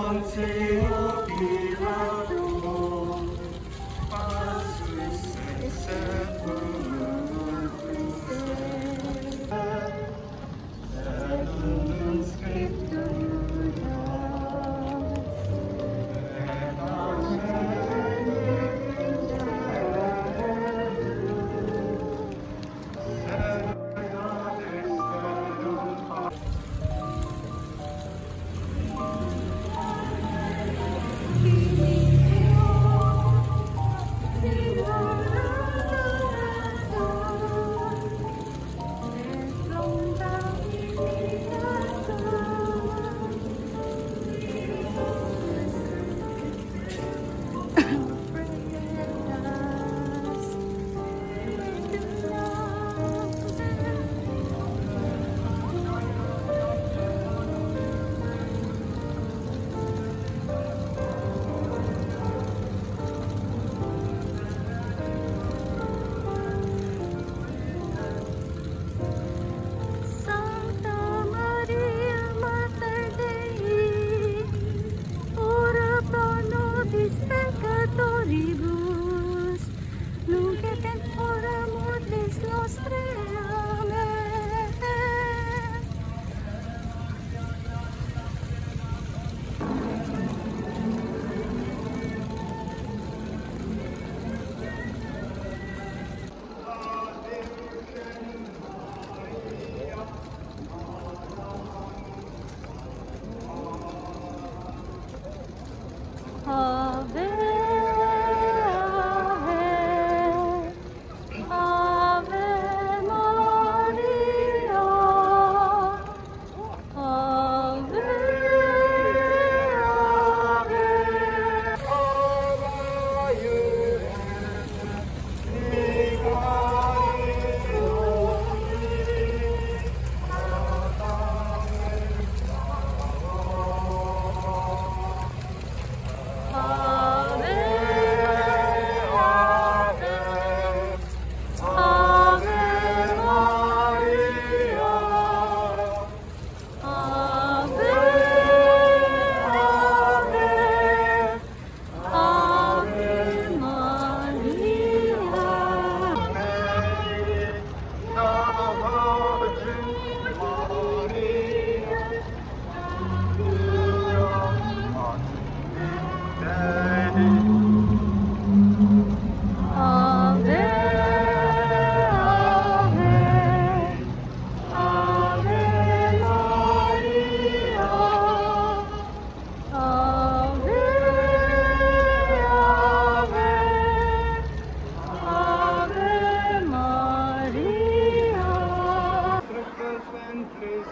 Santa Et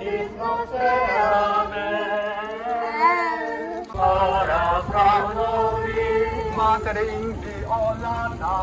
in nostrae. Amen. Ora pro nobis, Mater Olana,